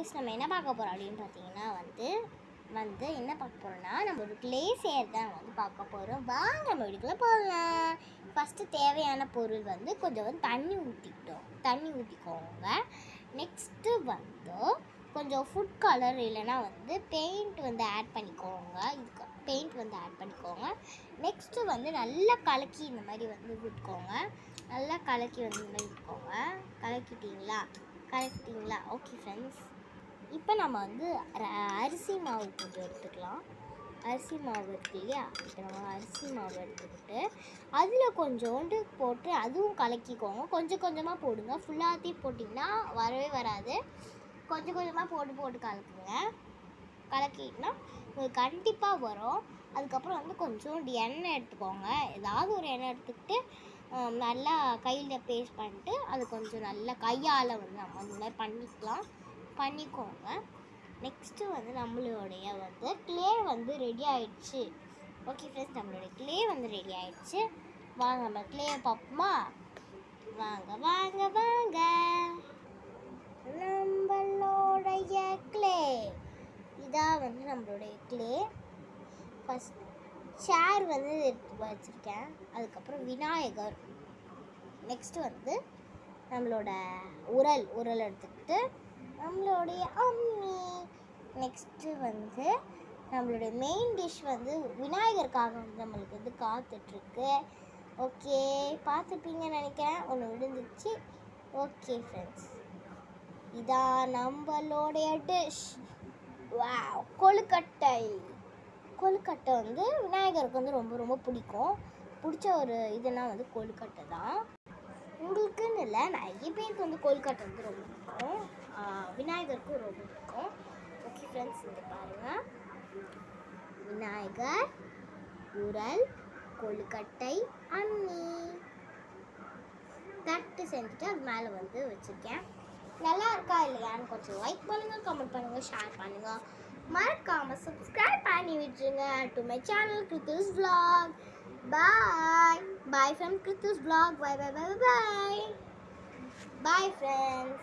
Next நம்ம என்ன பார்க்க போகிறோம் அப்படின்னு பார்த்தீங்கன்னா வந்து வந்து என்ன பார்க்க போகிறோம்னா நம்ம ஒரு க்ளே சேர் தான் வந்து பார்க்க போகிறோம் வாங்க நம்ம வீட்டுக்குள்ளே போகலாம் ஃபஸ்ட்டு தேவையான பொருள் வந்து கொஞ்சம் வந்து தண்ணி ஊற்றிக்கிட்டோம் தண்ணி ஊற்றிக்கோங்க நெக்ஸ்ட்டு வந்து கொஞ்சம் ஃபுட் கலர் இல்லைன்னா வந்து பெயிண்ட் வந்து ஆட் பண்ணிக்கோங்க. இதுக்கு பெயிண்ட் வந்து ஆட் பண்ணிக்கோங்க. நெக்ஸ்ட்டு வந்து நல்லா கலக்கி இந்த மாதிரி வந்து விட்டுக்கோங்க. நல்லா கலக்கி வந்து இந்த மாதிரி விட்டுக்கோங்க. கலக்கிட்டீங்களா? கலக்கிட்டீங்களா? ஓகே ஃப்ரெண்ட்ஸ் இப்போ நம்ம வந்து அரிசி மாவு கொஞ்சம் எடுத்துக்கலாம். அரிசி மாவு இருக்கு இல்லையா இப்போ நம்ம அரிசி மாவு எடுத்துக்கிட்டு அதில் கொஞ்சோண்டு போட்டு அதுவும் கலக்கிக்கோங்க. கொஞ்சம் கொஞ்சமாக போடுங்க. ஃபுல்லாத்தையும் போட்டிங்கன்னா வரவே வராது. கொஞ்சம் கொஞ்சமாக போட்டு போட்டு கலக்குங்க. கலக்கிட்டீங்கன்னா உங்களுக்கு கண்டிப்பாக வரும். அதுக்கப்புறம் வந்து கொஞ்சோண்டு எண்ணெய் எடுத்துக்கோங்க. ஏதாவது ஒரு எண்ணெய் எடுத்துக்கிட்டு நல்லா கையில் பேஸ்ட் பண்ணிட்டு அது கொஞ்சம் நல்லா கையால் வந்து நம்ம அந்த மாதிரி பண்ணிக்கலாம். பண்ணிக்கோங்க. நெக்ஸ்ட்டு வந்து நம்மளுடைய வந்து க்ளே வந்து ரெடி ஆயிடுச்சு. ஓகே ஃப்ரெண்ட்ஸ் நம்மளுடைய கிளே வந்து ரெடி ஆயிடுச்சு. வாங்க நம்ம கிளே பார்ப்போமா? வாங்க வாங்க வாங்க. நம்மளுடைய க்ளே இதான் வந்து நம்மளுடைய கிளே ஃபஸ்ட் சேர் வந்து எடுத்து வச்சுருக்கேன். அதுக்கப்புறம் விநாயகர். நெக்ஸ்ட்டு வந்து நம்மளோட உரல் உரல் எடுத்துக்கிட்டு நம்மளுடைய அம்மி. நெக்ஸ்ட்டு வந்து நம்மளுடைய மெயின் டிஷ் வந்து விநாயகருக்காக வந்து நம்மளுக்கு வந்து காத்துட்ருக்கு. ஓகே பார்த்துப்பீங்கன்னு நினைக்கிறேன். ஒன்று விழுந்துச்சு. ஓகே ஃப்ரெண்ட்ஸ் இதான் நம்மளுடைய டிஷ் வா கொழுக்கட்டை. கொழுக்கட்டை வந்து விநாயகருக்கு வந்து ரொம்ப ரொம்ப பிடிக்கும். பிடிச்ச ஒரு இதுனா வந்து கொழுக்கட்டை தான். உங்களுக்குன்னு இல்லை நிறைய பேருக்கு வந்து கொழுக்கட்டை வந்து ரொம்ப பிடிக்கும். விநாயகருக்கும் ரொம்ப பிடிக்கும். ஓகே ஃப்ரெண்ட்ஸ் இங்கே பாருங்கள் விநாயகர் உரல் கொழுக்கட்டை அம்மி தட்டு செஞ்சுட்டு அது மேலே வந்து வச்சுருக்கேன். நல்லா இருக்கா இல்லையான்னு கொஞ்சம் லைக் பண்ணுங்கள் கமெண்ட் பண்ணுங்கள் ஷேர் பண்ணுங்கள் மறக்காமல் சப்ஸ்கிரைப் பண்ணி விட்டுருங்க to my channel kritis vlog Bye. Bye from Kritu's vlog. Bye, bye, bye, bye, bye. Bye, friends.